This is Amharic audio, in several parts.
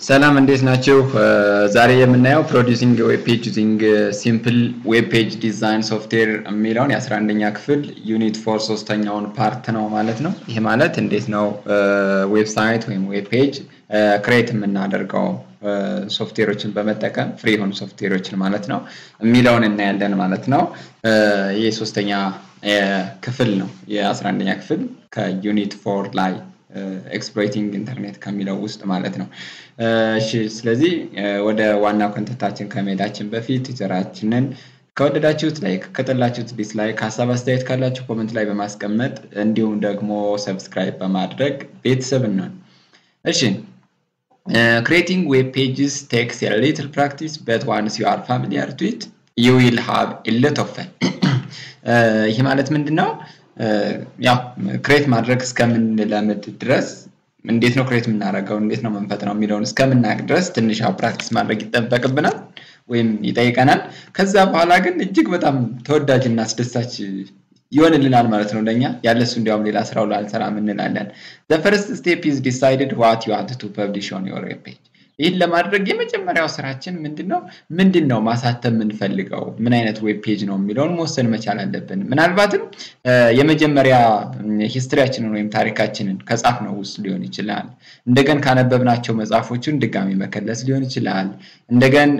ሰላም እንዴት ናችሁ? ዛሬ የምናየው producing web page using simple web page design software የሚለውን የ11ኛ ክፍል unit four ሶስተኛውን part ነው ማለት ነው። ይህ ማለት እንዴት ነው website ወይም web page create የምናደርገው ሶፍትዌሮችን በመጠቀም free የሆኑ ሶፍትዌሮችን ማለት ነው የሚለውን እናያለን ማለት ነው። ይህ ሶስተኛ ክፍል ነው የ11ኛ ክፍል ከ unit four ላይ exploiting internet ከሚለው ውስጥ ማለት ነው። እሺ ስለዚህ ወደ ዋና content ኣችን ከመሄዳችን በፊት teacher ኣችንን ከወደዳችሁት like ከጠላችሁት dislike ሀሳብ አስተያየት ካላችሁ comment ላይ በማስቀመጥ እንዲሁም ደግሞ subscribe በማድረግ ቤተሰብ ነን። እሺ creating web pages takes little practice but once you are familiar to you will have a lot ይህ ማለት ምንድን ነው? ያው create ማድረግ እስከምንለምድ ድረስ እንዴት ነው create የምናደርገው እንዴት ነው የምንፈጥረው የሚለውን እስከምናውቅ ድረስ ትንሽ ያው practice ማድረግ ይጠበቅብናል ወይም ይጠይቀናል። ከዛ በኋላ ግን እጅግ በጣም ተወዳጅና አስደሳች ይሆንልናል ማለት ነው ለእኛ ያለሱ እንዲያውም ሌላ ስራው ላልሰራም እንላለን። the first step decided what you to publish your page። ይህን ለማድረግ የመጀመሪያው ስራችን ምንድን ነው? ምንድን ነው ማሳተም የምንፈልገው ምን አይነት web page ነው የሚለውን መወሰን መቻል አለብን። ምናልባትም የመጀመሪያ history ያችንን ወይም ታሪካችንን ከጻፍነው ውስጥ ሊሆን ይችላል። እንደገን ካነበብናቸው መጽሐፎችን ድጋሚ መከለስ ሊሆን ይችላል። እንደገን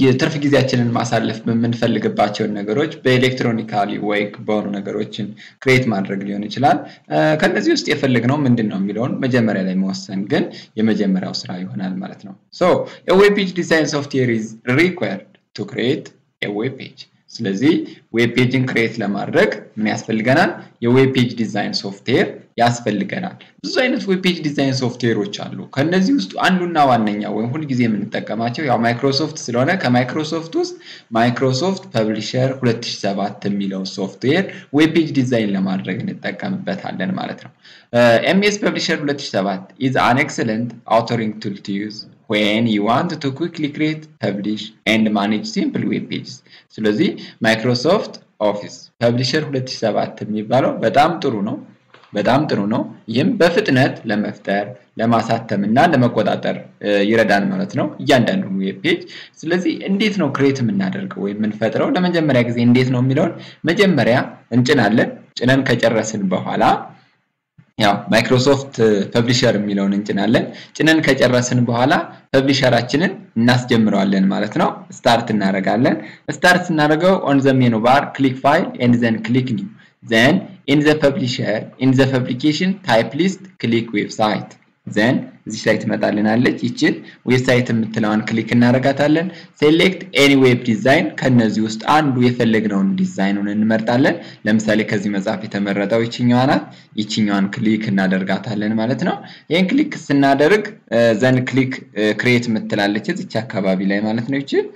የትርፍ ጊዜያችንን ማሳለፍ በምንፈልግባቸውን ነገሮች በ electronically ወይ በሆኑ ነገሮችን create ማድረግ ሊሆን ይችላል። ከነዚህ ውስጥ የፈለግነው ምንድን ነው የሚለውን መጀመሪያ ላይ መወሰን ግን የመጀመሪያው ስራ ይሆናል ማለት ነው። so web page design software is required to create web page። ስለዚህ web page ን create ለማድረግ ምን ያስፈልገናል? የ web page design software ያስፈልገናል። ብዙ አይነት web page design software ኦች አሉ። ከነዚህ ውስጥ አንዱና ዋነኛው ወይም ሁልጊዜ የምንጠቀማቸው ያው ማይክሮሶፍት ስለሆነ ከማይክሮሶፍት ውስጥ Microsoft Publisher 2007 የሚለው software web page design ለማድረግ እንጠቀምበታለን ማለት ነው። MS Publisher 2007 is an excellent authoring tool to use when you want to quickly create, publish and manage simple web pages. ስለዚህ Microsoft Office Publisher 2007 የሚባለው በጣም ጥሩ ነው። በጣም ጥሩ ነው። ይህም በፍጥነት ለመፍጠር ለማሳተም እና ለመቆጣጠር ይረዳል ማለት ነው እያንዳንዱን web page። ስለዚህ እንዴት ነው create የምናደርገው ወይም የምንፈጥረው ለመጀመሪያ ጊዜ እንዴት ነው የሚለውን መጀመሪያ እንጭናለን። ጭነን ከጨረስን በኋላ ያው Microsoft Publisher የሚለውን እንጭናለን። ጭነን ከጨረስን በኋላ Publisher ኣችንን እናስጀምረዋለን ማለት ነው። start እናደርጋለን። start ስናደርገው on the menu bar click file and then click new then in the publisher in the publication type list click website then እዚህ ላይ ትመጣልናለች። ይችን website የምትለዋን click እናደርጋታለን። select any web design ከነዚህ ውስጥ አንዱ የፈለግነውን ዲዛይኑን እንመርጣለን። ለምሳሌ ከዚህ መጽሐፍ የተመረጠው ይችኛዋ ናት። ይችኛዋን click እናደርጋታለን ማለት ነው። ይህን click ስናደርግ then click create የምትላለች እዚች አካባቢ ላይ ማለት ነው። ይችን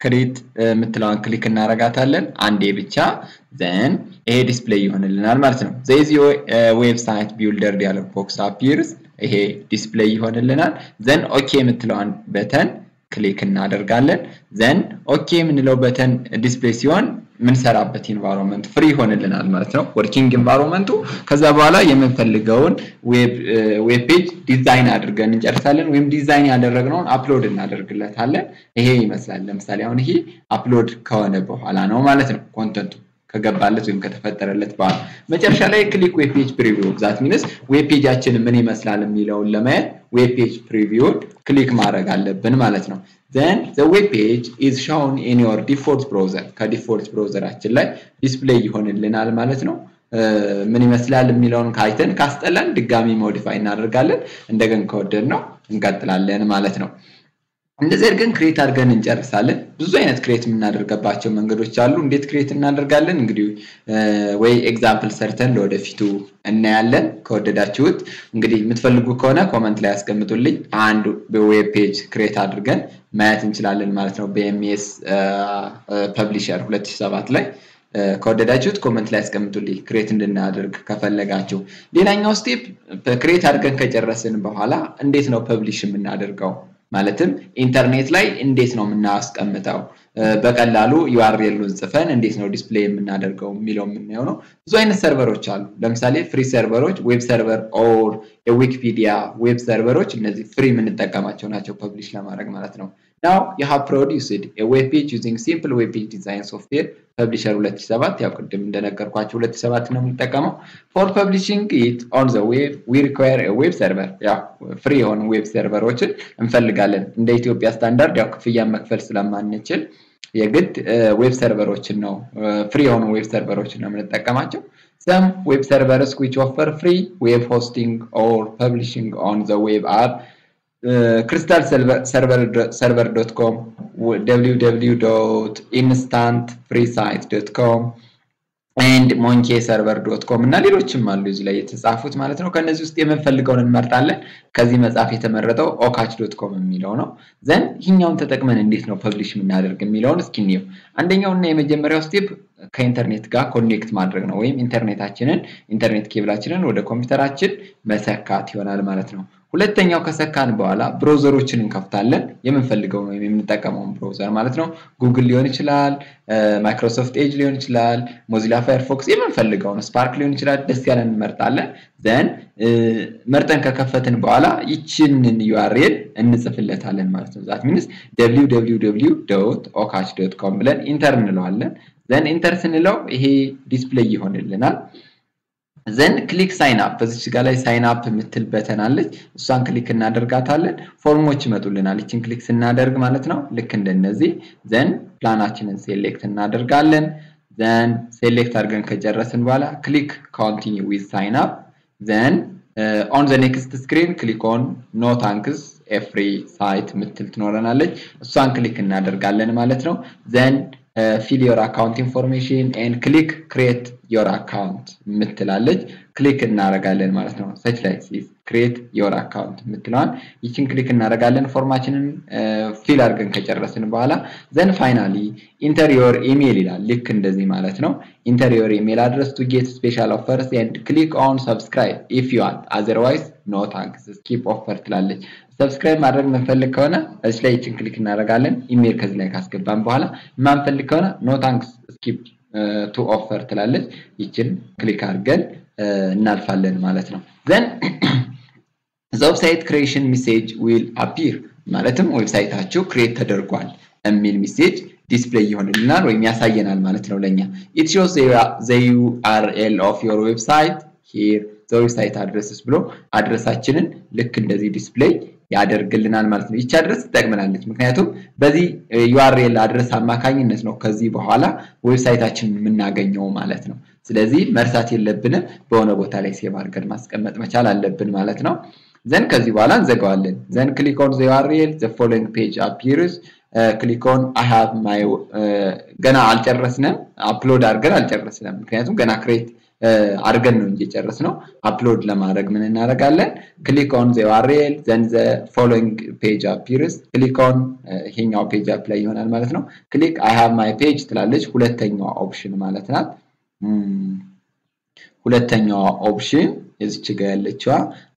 create የምትለዋን click እናደርጋታለን አንዴ ብቻ then ይሄ display ይሆንልናል ማለት ነው። the easy website builder dialog box appears ይሄ display ይሆንልናል። then OK የምትለዋን button click እናደርጋለን። then OK የምንለው button display ሲሆን የምንሰራበት environment free ይሆንልናል ማለት ነው፣ working environment ኡ። ከዛ በኋላ የምንፈልገውን web page design አድርገን እንጨርሳለን፣ ወይም ዲዛይን ያደረግነውን upload እናደርግለታለን። ይሄ ይመስላል። ለምሳሌ አሁን ይሄ upload ከሆነ በኋላ ነው ማለት ነው content ኡ ከገባለት ወይም ከተፈጠረለት በኋላ መጨረሻ ላይ click web page preview that means web page ኣችን ምን ይመስላል የሚለውን ለማየት web page preview ን click ማድረግ አለብን ማለት ነው። then the web page is shown in your default browser ከ default browser ኣችን ላይ display ይሆንልናል ማለት ነው። ምን ይመስላል የሚለውን ካይተን ካስጠላን ድጋሚ modify እናደርጋለን። እንደገን ከወደድነው እንቀጥላለን ማለት ነው። እንደዚህ አድርገን create አድርገን እንጨርሳለን። ብዙ አይነት create የምናደርገባቸው መንገዶች አሉ። እንዴት create እናደርጋለን? እንግዲህ ወይ example ሰርተን ለወደፊቱ እናያለን። ከወደዳችሁት እንግዲህ የምትፈልጉ ከሆነ comment ላይ ያስቀምጡልኝ። አንድ web page create አድርገን ማየት እንችላለን ማለት ነው በ MS Publisher 2007 ላይ ከወደዳችሁት comment ላይ ያስቀምጡልኝ create እንድናደርግ ከፈለጋችሁ። ሌላኛው step create አድርገን ከጨረስን በኋላ እንዴት ነው publish የምናደርገው? ማለትም ኢንተርኔት ላይ እንዴት ነው የምናስቀምጠው? በቀላሉ URL ኡን ጽፈን እንዴት ነው display የምናደርገው የሚለው የምናየው ነው። ብዙ አይነት server ኦች አሉ። ለምሳሌ free server ኦች፣ web server or የዊኪፒዲያ web server ኦች እነዚህ free የምንጠቀማቸው ናቸው publish ለማድረግ ማለት ነው። now you have produced web page using simple web page design software Publisher 2007 ያው ቅድም እንደነገርኳቸው 2007 ነው የምንጠቀመው። for publishing it on the web we require web server ያው free የሆኑ web server ኦችን እንፈልጋለን። እንደ ኢትዮጵያ ስታንዳርድ ያው ክፍያን መክፈል ስለማንችል የግድ web server ኦችን ነው free የሆኑ web server ኦችን ነው የምንጠቀማቸው። some web servers which offer free web hosting or publishing on the web are crystal server dot com www instant free site dot com and monkey server dot com እና ሌሎችም አሉ እዚህ ላይ የተጻፉት ማለት ነው። ከእነዚህ ውስጥ የምንፈልገውን እንመርጣለን። ከዚህ መጽሐፍ የተመረጠው ኦካች dot com የሚለው ነው። then ይህኛውን ተጠቅመን እንዴት ነው publish የምናደርግ የሚለውን እስኪ እንየው። አንደኛው እና የመጀመሪያው step ከኢንተርኔት ጋር connect ማድረግ ነው፣ ወይም ኢንተርኔታችንን ኢንተርኔት ኬብላችንን ወደ ኮምፒውተራችን መሰካት ይሆናል ማለት ነው። ሁለተኛው ከሰካን በኋላ browser ኦችን እንከፍታለን። የምንፈልገውን ወይም የምንጠቀመውን browser ማለት ነው። ጉግል ሊሆን ይችላል፣ Microsoft Edge ሊሆን ይችላል፣ Mozilla Firefox የምንፈልገውን ስፓርክ ሊሆን ይችላል። ደስ ያለን እንመርጣለን። then መርጠን ከከፈትን በኋላ ይችንን URL እንጽፍለታለን ማለት ነው። that means www ኦካች dot com ብለን enter እንለዋለን። then enter ስንለው ይሄ display ይሆንልናል። then click sign up በዚች ጋር ላይ sign up የምትል button እሷን click እናደርጋታለን። form ኦች ይመጡልናል። ይችን click ስናደርግ ማለት ነው ልክ እንደነዚህ። then plan ኣችንን select እናደርጋለን። then select አድርገን ከጨረስን በኋላ click continue with sign up then on the next screen click on no thanks a free site ምትል ትኖረናለች። እሷን click እናደርጋለን ማለት ነው። then fill your account information and click create your account ምትላለች click እናደርጋለን ማለት ነው። እዚች ላይ create your account የምትለዋን ይችን click እናደርጋለን። form ኣችንን fill አድርገን ከጨረስን በኋላ then finally enter your email ይላል። ልክ እንደዚህ ማለት ነው። enter your email address to get special offers and click on subscribe if you want otherwise no thanks skip offer ትላለች። subscribe ማድረግ የምንፈልግ ከሆነ እዚህ ላይ ይችን click እናደርጋለን። ኢሜል ከዚህ ላይ ካስገባን በኋላ የማንፈልግ ከሆነ no thanks skip to offer ትላለች። ይችን click አድርገን እናልፋለን ማለት ነው። then website creation message will appear ማለትም website ኣችሁ create ተደርጓል የሚል message display ይሆንልናል ወይም ያሳየናል ማለት ነው ለእኛ it shows the URL of your website here website address ብሎ address ኣችንን ልክ እንደዚህ display ያደርግልናል ማለት ነው። ይቺ address ትጠቅመናለች። ምክንያቱም በዚህ URL address አማካኝነት ነው ከዚህ በኋላ website ኣችንን የምናገኘው ማለት ነው። ስለዚህ መርሳት የለብንም። በሆነ ቦታ ላይ save አድርገን ማስቀመጥ መቻል አለብን ማለት ነው። then ከዚህ በኋላ እንዘጋዋለን። then click on the URL the following page appears click on I have my ገና አልጨረስንም፣ upload አድርገን አልጨረስንም። ምክንያቱም ገና create አድርገን ነው እንጂ ነው። upload ለማድረግ ምን እናደርጋለን? click on the URL then the following page appears click on ይሄኛው page up ላይ ይሆናል ማለት ነው። click I have my page ትላለች። ሁለተኛዋ option ማለት ናት። ሁለተኛዋ option እዚች ጋ ያለችዋ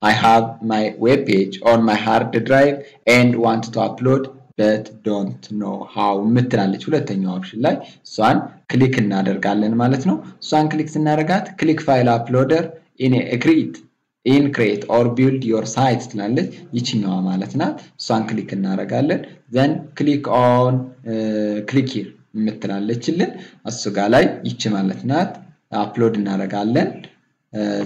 I have my web page on my hard drive and want to upload but don't know how የምትላለች ሁለተኛው option ላይ እሷን click እናደርጋለን ማለት ነው። እሷን click ስናደርጋት click file uploader in create in create or build your site ትላለች። ይችኛዋ ማለት ናት። እሷን click እናደርጋለን። then click on click here የምትላለችልን እሱ ጋር ላይ ይች ማለት ናት። upload እናደርጋለን።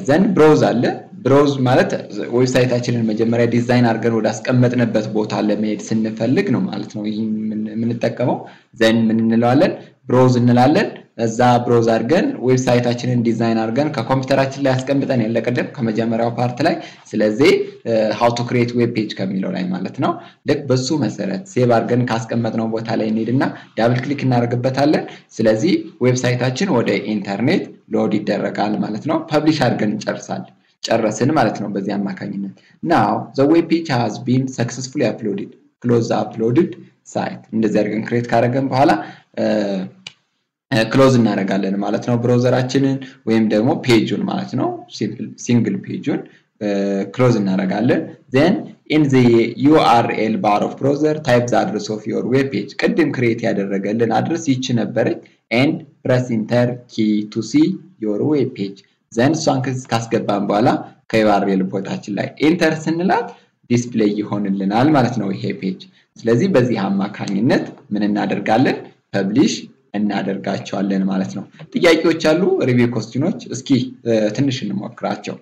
then browse አለ። browse ማለት website ኣችንን መጀመሪያ ዲዛይን አድርገን ወደ አስቀመጥንበት ቦታ ለመሄድ ስንፈልግ ነው ማለት ነው ይህ የምንጠቀመው። then ምን እንለዋለን? browse እንላለን። እዛ browse አድርገን website ኣችንን design አድርገን ከኮምፒውተራችን ላይ አስቀምጠን የለ ቀደም ከመጀመሪያው part ላይ። ስለዚህ how to create web page ከሚለው ላይ ማለት ነው። ልክ በሱ መሰረት save አድርገን ካስቀመጥነው ቦታ ላይ እንሄድና double click እናደርግበታለን። ስለዚህ website ኣችን ወደ ኢንተርኔት load ይደረጋል ማለት ነው። publish አድርገን እንጨርሳለን። ጨረስን ማለት ነው በዚህ አማካኝነት። now the web page has been successfully uploaded close uploaded site እንደዚህ አድርገን create ካደረገን በኋላ close እናደርጋለን ማለት ነው browser ኣችንን ወይም ደግሞ page ኡን ማለት ነው single page ኡን close እናደርጋለን። then in the URL bar of browser type address of your web page ቅድም create ያደረገልን address ይቺ ነበረች። and press enter key to see your web page then እሷን ካስገባን በኋላ ከ URL ቦታችን ላይ enter ስንላት display ይሆንልናል ማለት ነው ይሄ page። ስለዚህ በዚህ አማካኝነት ምን እናደርጋለን? publish እናደርጋቸዋለን ማለት ነው። ጥያቄዎች አሉ፣ ሪቪው ኮስቲኖች። እስኪ ትንሽ እንሞክራቸው።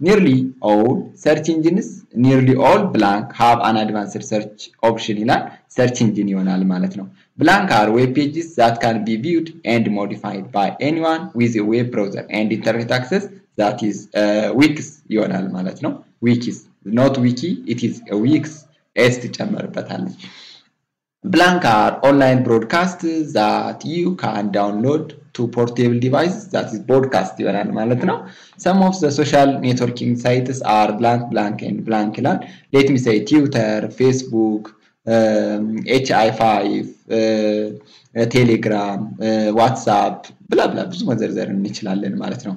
nearly all search engines nearly all blank have an advanced search option ይላል። search engine ይሆናል ማለት ነው። blank are web pages that can be viewed and modified by anyone with web browser and internet access that is wikis ይሆናል ማለት ነው። wikis not wiki it is wikis s ትጨመርበታለች። blank are online broadcast that you can download to portable device that is broadcast ይሆናል ማለት ነው። some of the social networking sites are blank blank and blank ይላል። let me say Twitter፣ Facebook፣ hi5፣ Telegram፣ WhatsApp bla bla ብዙ መዘርዘር እንችላለን ማለት ነው።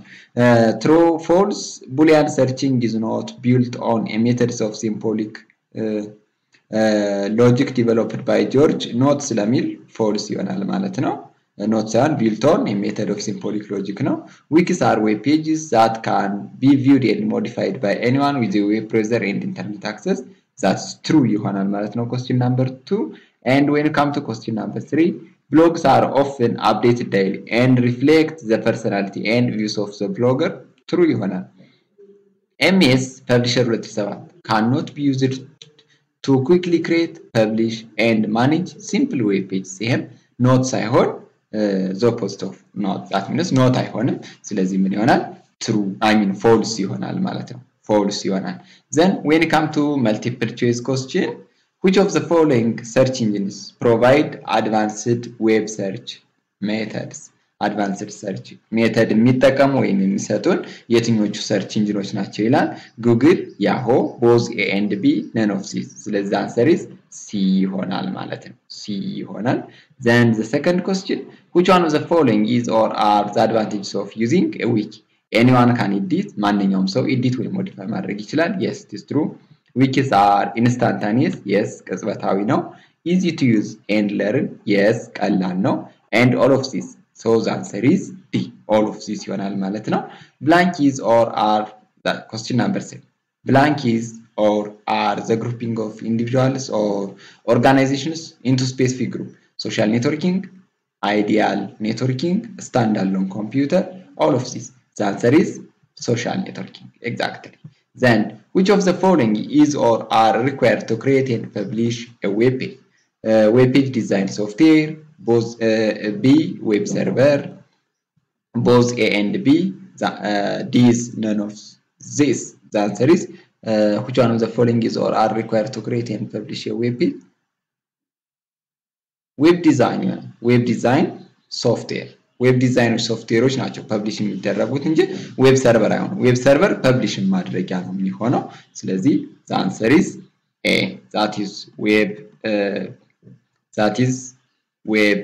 true false Boolean searching is not built on methods of symbolic logic developed by George not ስለሚል false ይሆናል ማለት ነው። not ሳይሆን built on method of symbolic logic ነው። wikis are web pages that can be viewed and modified by anyone with web browser and internet access that's true ይሆናል ማለት ነው። question number two and when come to question number three blogs are often updated daily and reflect the personality and views of the blogger true ይሆናል። ኤምኤስ ፐብሊሸር 2007 ካንኖት ቢ ዩዝድ ቱ ኩክሊ ክሬት ፐብሊሽ ኤንድ ማኔጅ ሲምፕል ዌብ ፔጅስ ይህም not ሳይሆን opposite of not not አይሆንም። ስለዚህ ምን ይሆናል? true I mean false ይሆናል ማለት ነው። false ይሆናል። then when come to multiple choice question which of the following search engines provide advanced web search methods advanced search method የሚጠቀሙ ወይም የሚሰጡን የትኞቹ search engine ኦች ናቸው ይላል። Google፣ Yahoo፣ both A and B none of these። ስለዚህ answer is C ይሆናል ማለት ነው። C ይሆናል። then the second question which one of the following is or are the advantages of using a wiki anyone can edit ማንኛውም ሰው edit ወይም modify ማድረግ ይችላል። yes it's true። wikis are instantaneous yes ቅጽበታዊ ነው። easy to use and learn yes ቀላል ነው። and all of these so the answer is D all of these ይሆናል ማለት ነው። blank is or are question number seven blank is or are the grouping of individuals or organizations into specific group social networking፣ ideal networking፣ stand alone computer all of these The answer is social networking. Exactly. Then, which of the following is or are required to create and publish a web page? Uh, web page design software, both uh, B, web server, both A and B. The, uh, D is none of this. The answer is uh, which one of the following is or are required to create and publish a web page? Web design, web design software. ዌብ ዲዛይኖች ሶፍትዌሮች ናቸው ፐብሊሽ የሚደረጉት እንጂ ዌብ ሰርቨር አይሆንም። ዌብ ሰርቨር ፐብሊሽን ማድረጊያ ነው የሚሆነው። ስለዚህ ዛንሰር ኢዝ ኤ ዛት ኢዝ ዌብ ዛት ኢዝ ዌብ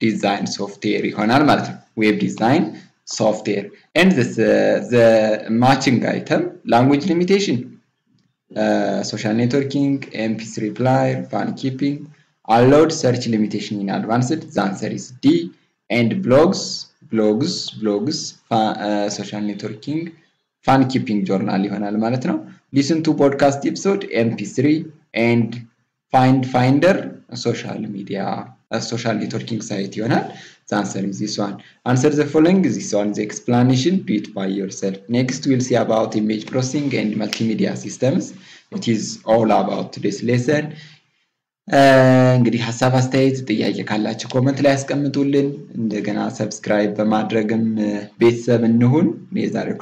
ዲዛይን ሶፍትዌር ይሆናል ማለት ነው። ዌብ ዲዛይን ሶፍትዌር ኤንድ ዘ ማችንግ አይተም ላንጉጅ ሊሚቴሽን ሶሻል ኔትወርኪንግ ኤምፒ3 ፕላየር ፋን ኪፒንግ አሎድ ሰርች ሊሚቴሽን ኢን አድቫንስድ ዛንሰር ኢዝ ዲ and blogs blogs blogs ሶሻል ኔትወርኪንግ ፋን ኪፒንግ ጆርናል ይሆናል ማለት ነው። ሊስን ቱ ፖድካስት ኤፒሶድ ኤምፒ3 ኤንድ ፋይንድ ፋይንደር ሶሻል ሶሻል ኔትወርኪንግ ሳይት ይሆናል። አንሰር ኢዝ ዚስ ዋን አንሰር ዘ ፎሎዊንግ ዚስ ዋን ዘ ኤክስፕላኔሽን ዱ ኢት ባይ ዮርሰልፍ ኔክስት ዊል ሲ አባውት ኢሜጅ ፕሮሰሲንግ ኤንድ መልቲሚዲያ ሲስተምስ ኢት ኢዝ ኦል አባውት ቱዴስ ሌሰን እንግዲህ ሀሳብ አስተያየት ጥያቄ ካላችሁ comment ላይ ያስቀምጡልን። እንደገና subscribe በማድረግም ቤተሰብ እንሁን። የዛሬው